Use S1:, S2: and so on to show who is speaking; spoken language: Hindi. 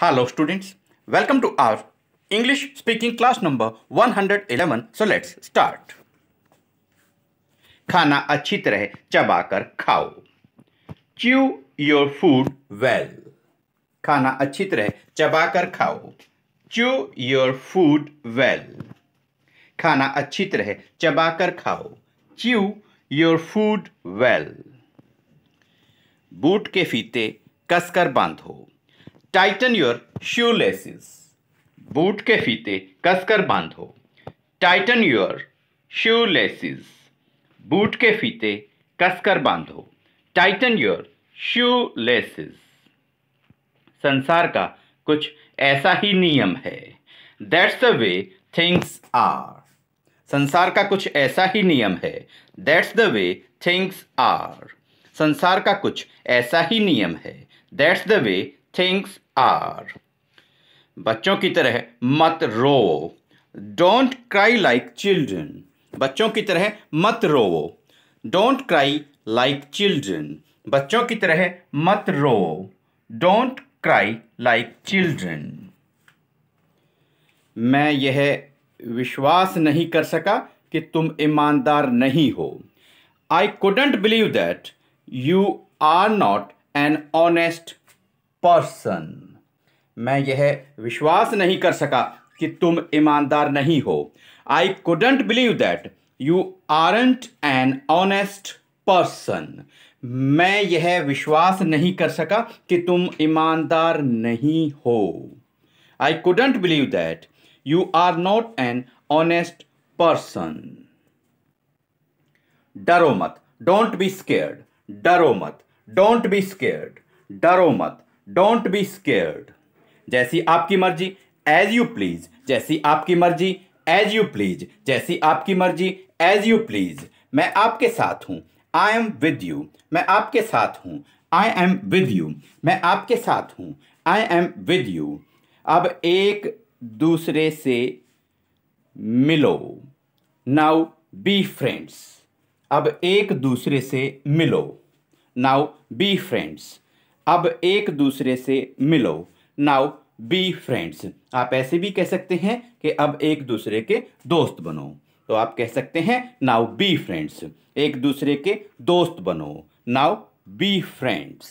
S1: Hello students, welcome to our English speaking class number 111. So let's start. खाना अच्छी तरह चबाकर खाओ। च्यू योर फ़ूड वेल खाना अच्छी तरह चबाकर खाओ। च्यू योर फ़ूड वेल खाना अच्छी तरह चबाकर खाओ। Chew your food well boot के फीते कसकर बांधो। Tighten your shoe laces boot के फीते कसकर बांधो। Tighten your shoe laces boot के फीते कसकर बांधो। टाइटन योर शू लेसिस संसार का कुछ ऐसा ही नियम है। That's the way things are संसार का कुछ ऐसा ही नियम है। That's the way things are संसार का कुछ ऐसा ही नियम है। That's the way things are बच्चों की तरह मत रो। डोंट क्राई लाइक चिल्ड्रन बच्चों की तरह मत रोवो डोंट क्राई लाइक चिल्ड्रन बच्चों की तरह मत रो। डोंट क्राई लाइक चिल्ड्रन मैं यह विश्वास नहीं कर सका कि तुम ईमानदार नहीं हो। I couldn't believe that you are not an honest person मैं यह विश्वास नहीं कर सका कि तुम ईमानदार नहीं हो। I couldn't believe that you aren't an honest person मैं यह विश्वास नहीं कर सका कि तुम ईमानदार नहीं हो। I couldn't believe that you are not an honest person डरो मत। डोंट बी स्केयर्ड डरो मत। डोंट बी स्केयर्ड डरो मत। Don't be scared. जैसी आपकी मर्ज़ी एज यू प्लीज़ जैसी आपकी मर्ज़ी एज यू प्लीज़ जैसी आपकी मर्ज़ी एज यू प्लीज़ मैं आपके साथ हूँ। आई एम विद यू मैं आपके साथ हूँ। आई एम विद यू मैं आपके साथ हूँ। आई एम विद यू अब एक दूसरे से मिलो। नाउ बी फ्रेंड्स अब एक दूसरे से मिलो। नाउ बी फ्रेंड्स अब एक दूसरे से मिलो। नाउ बी फ्रेंड्स आप ऐसे भी कह सकते हैं कि अब एक दूसरे के दोस्त बनो। तो आप कह सकते हैं नाउ बी फ्रेंड्स एक दूसरे के दोस्त बनो। Now be friends